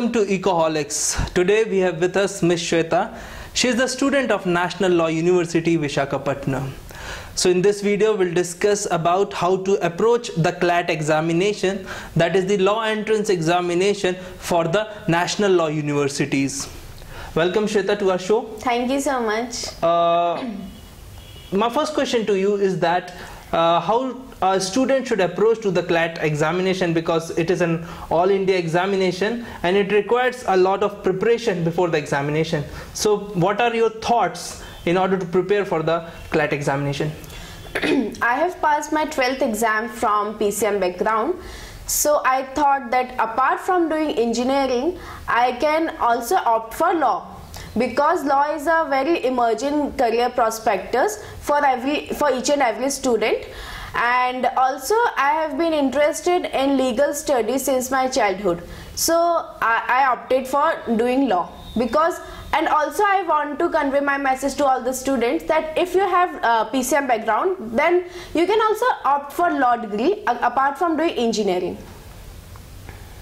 welcome to Ecoholics. Today we have with us Miss Shweta. She is the student of National Law University Vishakhapatnam. So in this video we'll discuss about how to approach the CLAT examination that is the law entrance examination for the National Law Universities. Welcome Shweta to our show. Thank you so much. Uh, my first question to you is that uh, how a student should approach to the CLAT examination because it is an all India examination and it requires a lot of preparation before the examination. So what are your thoughts in order to prepare for the CLAT examination? I have passed my 12th exam from PCM background. So I thought that apart from doing engineering, I can also opt for law because law is a very emerging career prospectus for every for each and every student. And also i have been interested in legal studies since my childhood. So i, I opted for doing law. Because and also i want to convey my message to all the students that if you have a pcm background then you can also opt for law degree apart from doing engineering.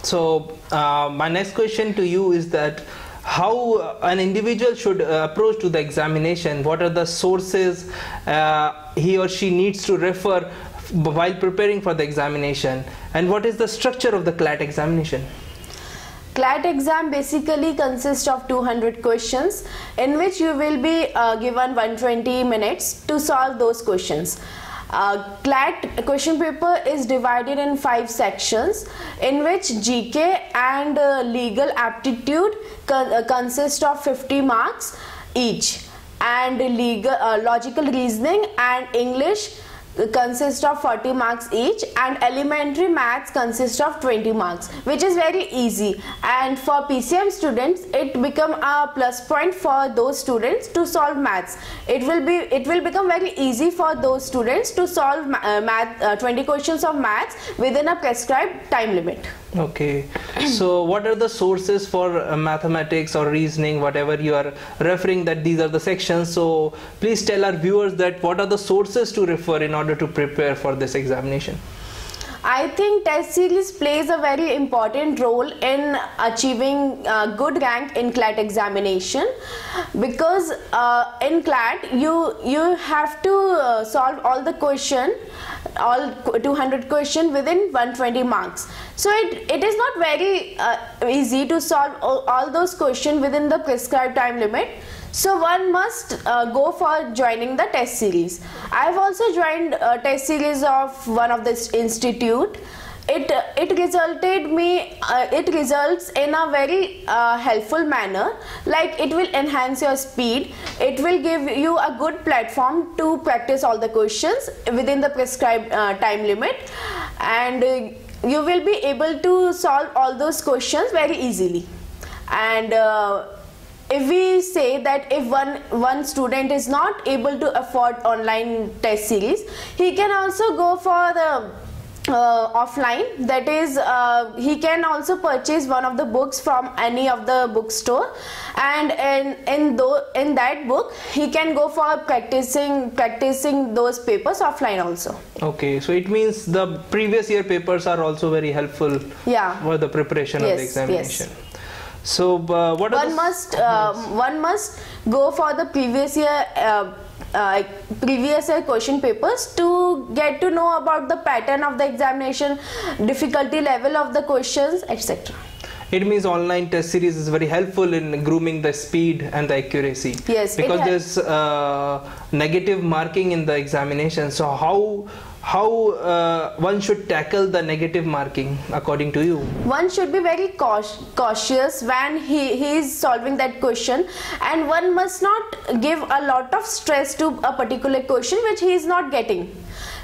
So uh, my next question to you is that how an individual should uh, approach to the examination what are the sources uh, he or she needs to refer while preparing for the examination and what is the structure of the CLAT examination CLAT exam basically consists of 200 questions in which you will be uh, given 120 minutes to solve those questions. Uh, CLAT question paper is divided in five sections in which GK and uh, legal aptitude uh, consist of 50 marks each and legal uh, logical reasoning and English consist of 40 marks each and elementary maths consist of 20 marks which is very easy. And for PCM students it become a plus point for those students to solve maths. It will be it will become very easy for those students to solve uh, math uh, 20 questions of maths within a prescribed time limit okay. So what are the sources for uh, mathematics or reasoning whatever you are referring that these are the sections? So please tell our viewers that what are the sources to refer in order to prepare for this examination I think test series plays a very important role in achieving a good rank in CLAT examination. Because uh, in CLAT you you have to uh, solve all the question all 200 question within 120 marks. So it, it is not very uh, easy to solve all, all those question within the prescribed time limit so one must uh, go for joining the test series. I've also joined a test series of one of this institute. It, it resulted me uh, it results in a very uh, helpful manner like it will enhance your speed it will give you a good platform to practice all the questions within the prescribed uh, time limit and uh, you will be able to solve all those questions very easily and uh, if we say that if one one student is not able to afford online test series he can also go for the uh, offline. That is uh, he can also purchase one of the books from any of the bookstore. And in in, though, in that book he can go for practicing practicing those papers offline also. Okay so it means the previous year papers are also very helpful yeah. for the preparation yes, of the examination yes. So uh, what one must uh, one must go for the previous year uh, uh, previous year question papers to get to know about the pattern of the examination, difficulty level of the questions, etc. It means online test series is very helpful in grooming the speed and the accuracy. Yes, because there's uh, negative marking in the examination. So how how uh, one should tackle the negative marking according to you? One should be very cautious when he, he is solving that question. And one must not give a lot of stress to a particular question which he is not getting.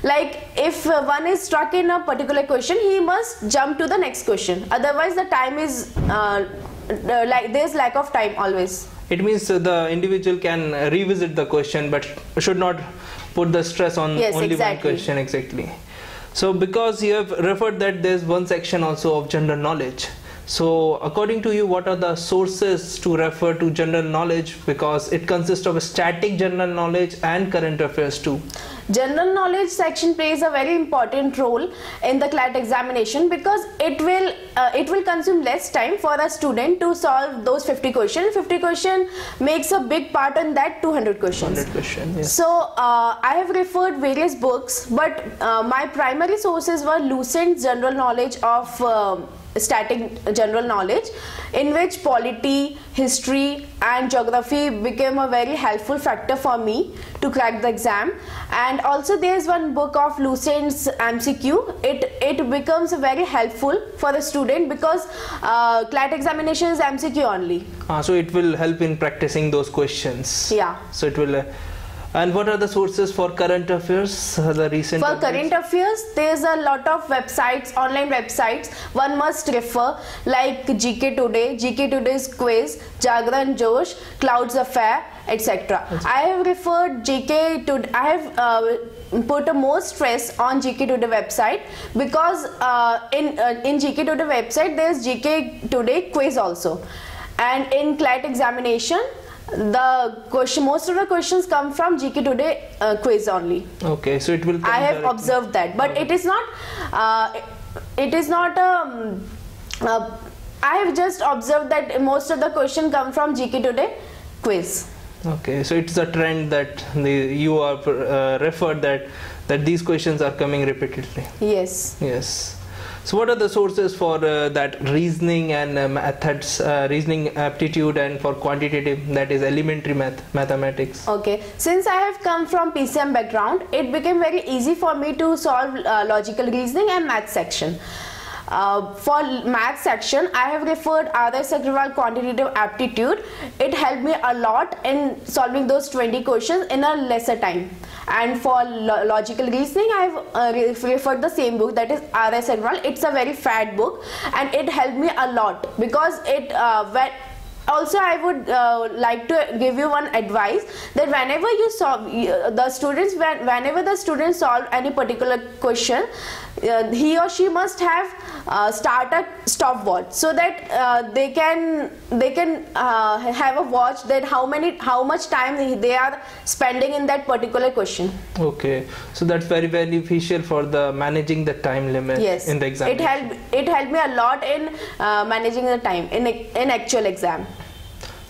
Like if one is stuck in a particular question he must jump to the next question. Otherwise the time is uh, uh like there's lack of time always. It means the individual can revisit the question but should not put the stress on yes, only exactly. one question exactly so because you have referred that there's one section also of general knowledge So, according to you, what are the sources to refer to general knowledge? Because it consists of a static general knowledge and current affairs too. General knowledge section plays a very important role in the CLAT examination because it will uh, it will consume less time for a student to solve those 50 questions. 50 question makes a big part in that 200 questions. 200 question. Yes. So uh, I have referred various books, but uh, my primary sources were Lucent's General Knowledge of um Static General Knowledge, in which polity, history, and geography became a very helpful factor for me to crack the exam. And also there is one book of Lucent's MCQ. It it becomes very helpful for the student because uh, CLAT examination is MCQ only. Ah, so it will help in practicing those questions. Yeah. So it will. Uh, and what are the sources for current affairs? Uh, the recent. For current affairs, there's a lot of websites, online websites one must refer like GK Today, GK Today's quiz, Jagran Josh, Clouds Affair, etc. I have referred GK to I have uh, put a more stress on GK Today website because uh, in uh, in GK Today website there's GK Today quiz also, and in CLAT examination the question most of the questions come from GK Today uh, quiz only. Okay, so it will. come I have directly- observed that, but it is not. Uh, it is not um, uh, I have just observed that most of the question come from GK Today quiz. Okay, so it's a trend that the, you are uh, referred that that these questions are coming repeatedly. Yes. Yes. So what are the sources for uh, that reasoning and uh, methods, uh, reasoning aptitude and for quantitative that is elementary math, mathematics? Okay. Since I have come from PCM background, it became very easy for me to solve logical reasoning and math section. Uh, for math section, I have referred R.S. Aggarwal quantitative aptitude. It helped me a lot in solving those 20 questions in a lesser time. And for lo- logical reasoning, I have uh, re- referred the same book that is R.S. Aggarwal. It's a very fat book and it helped me a lot because it uh, when also i would uh, like to give you one advice that whenever you solve uh, the students when, whenever the students solve any particular question uh, he or she must have uh, start a stopwatch so that uh, they can they can uh, have a watch that how many how much time they- they are spending in that particular question. Okay, so that's very beneficial for the managing the time limit yes. in the exam. it helped it helped me a lot in uh, managing the time in in actual exam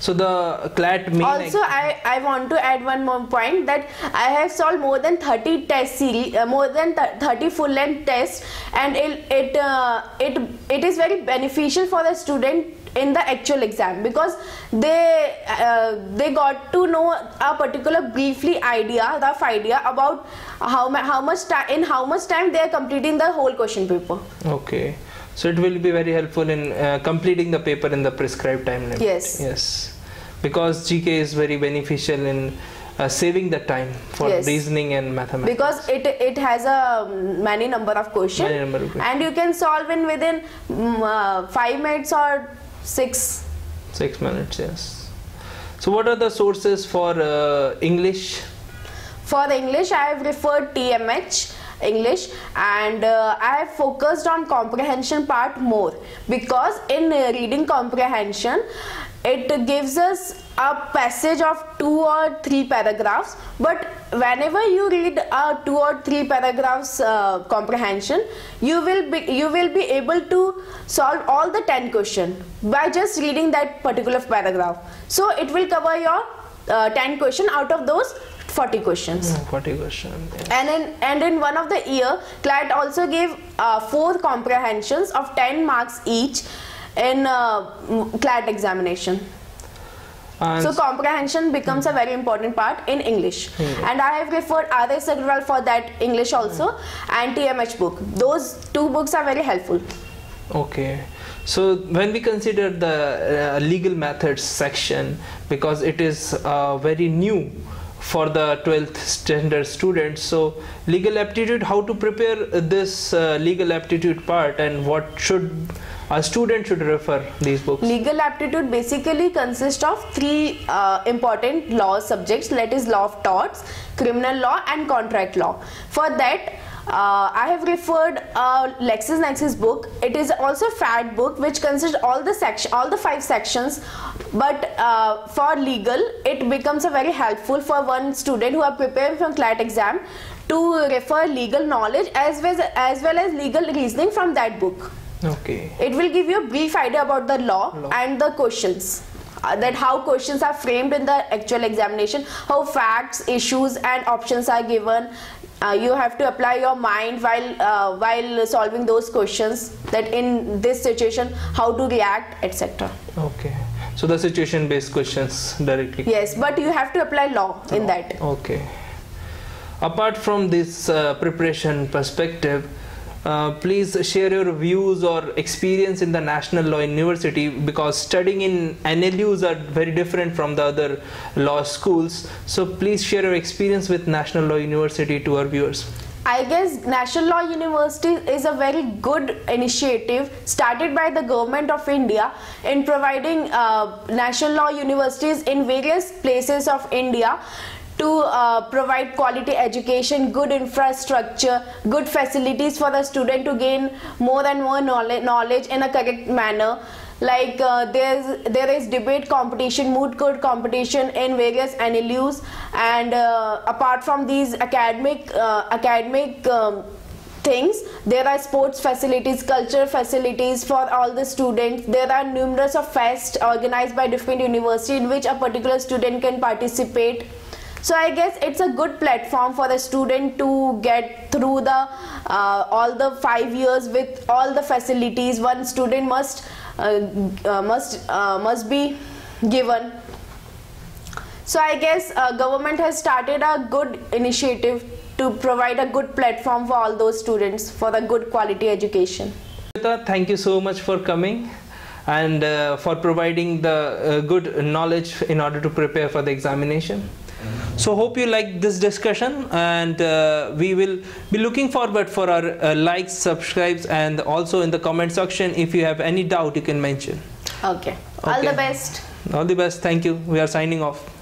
So the CLAT mean also I, I want to add one more point that i have solved more than 30 test series uh, more than th- 30 full length tests and it it, uh, it it is very beneficial for the student in the actual exam because they uh, they got to know a particular briefly idea rough idea about how ma- how much time in how much time they are completing the whole question paper. Okay, so it will be very helpful in uh, completing the paper in the prescribed time limit. Yes. Yes, because GK is very beneficial in uh, saving the time for Yes. reasoning and mathematics. because it it has a many number of questions Many number of questions. and you can solve in within mm, uh, 5 minutes or 6 Six minutes, yes. So what are the sources for uh, English? for the english i have referred tmh english and uh, i focused on comprehension part more because in reading comprehension it gives us a passage of two or three paragraphs. But whenever you read a two or three paragraphs uh, comprehension you will be you will be able to solve all the 10 question by just reading that particular paragraph. So it will cover your uh, 10 question out of those 40 questions Oh, What a question. yeah. and in and in one of the year CLAT also gave uh, four comprehensions of 10 marks each in uh, CLAT examination And so comprehension becomes a very important part in English. Hmm. And I have referred R.S. Aggarwal for that English also and TMH book. Those two books are very helpful. Okay. So when we consider the uh, legal methods section, because it is uh, very new for the 12th standard students, so legal aptitude, how to prepare this uh, legal aptitude part and what should a student should refer these books? Legal aptitude basically consists of three uh, important law subjects that is law of torts, criminal law and contract law. For that uh, I have referred uh, LexisNexis book. It is also a fat book which consists all the section, all the five sections. But uh, for legal, it becomes a very helpful for one student who are preparing for CLAT exam to refer legal knowledge as well as, as well as legal reasoning from that book. Okay. It will give you a brief idea about the law, Law. and the questions. uh, that how questions are framed in the actual examination, how facts, issues, and options are given. Uh, you have to apply your mind while uh, while solving those questions. That in this situation, how to react, etc. Okay. So the situation based questions directly. Yes, but you have to apply law in that. Okay. Apart from this uh, preparation perspective, uh, please share your views or experience in the National Law University because studying in NLUs are very different from the other law schools. So please share your experience with National Law University to our viewers. I guess National Law University is a very good initiative started by the government of India in providing uh, national law universities in various places of India to uh, provide quality education, good infrastructure, good facilities for the student to gain more and more knowledge, knowledge in a correct manner like uh, there's there is debate competition moot court competition in various NLUs and uh, apart from these academic uh, academic um, things there are sports facilities culture facilities for all the students. There are numerous of fests organized by different universities in which a particular student can participate. So i guess it's a good platform for the student to get through the uh, all the 5 years with all the facilities. One student must must uh, must be given so i guess uh, government has started a good initiative to provide a good platform for all those students for the good quality education thank you so much for coming and uh, for providing the uh, good knowledge in order to prepare for the examination. So hope you like this discussion and uh, we will be looking forward for our uh, likes, subscribes and also in the comment section if you have any doubt you can mention. okay all the best All the best. Thank you. We are signing off.